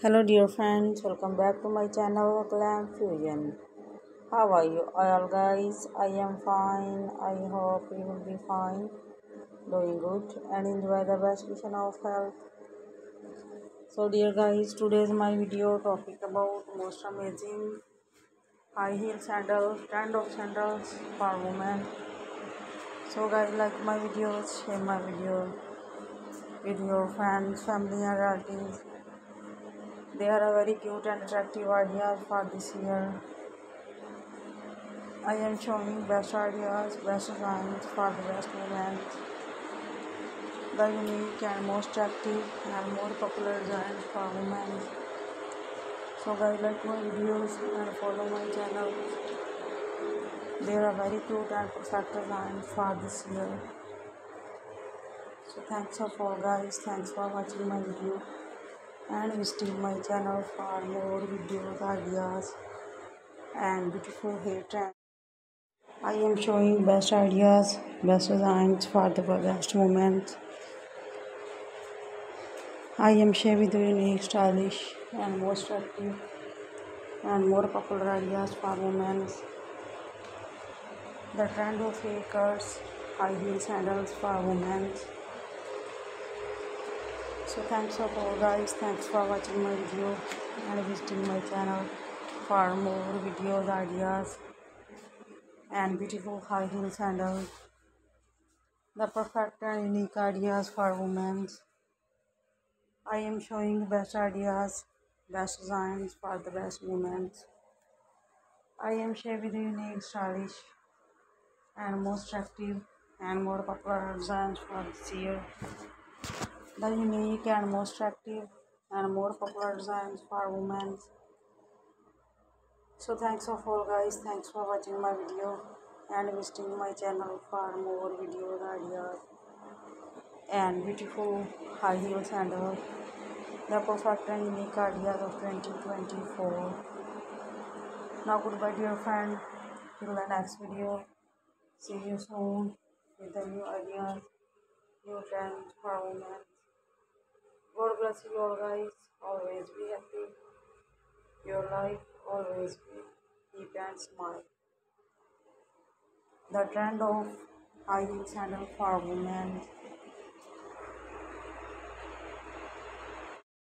hello dear friends. Welcome back to my channel glam fusion. How are you all guys? I am fine. I hope you will be fine. Doing good and enjoy the best vision of health. So dear guys today's my video topic about most amazing high heel sandals trend of sandals for women. So guys like my videos share my video with your friends family and relatives there are a very cute and attractive ideas for this year. I am showing best ideas, best designs for the best women. The unique and most attractive and more popular designs for women. So guys like my videos and follow my channel. they are very cute and perfect designs for this year. So thanks for all guys. Thanks for watching my video and visit my channel for more videos, ideas and beautiful hair trends. I am showing best ideas, best designs for the best moments. I am sharing the unique, stylish and most attractive and more popular ideas for women. The trend of hair cuts, high heel sandals for women so thanks for all guys. Thanks for watching my video. And visiting my channel for more videos ideas and beautiful high heel sandals the perfect and unique ideas for women. I am showing the best ideas best designs for the best women. I am sharing the unique stylish and most attractive and more popular designs for this year the unique and most attractive and more popular designs for women. So thanks of all guys. Thanks for watching my video and visiting my channel for more videos ideas and beautiful high heel sandals the perfect and unique ideas of 2024 now goodbye dear friend. Till the next video. See you soon with the new ideas new trends for women God bless you all guys. Always be happy. Your life always be keep and smile. The trend of high sandal for women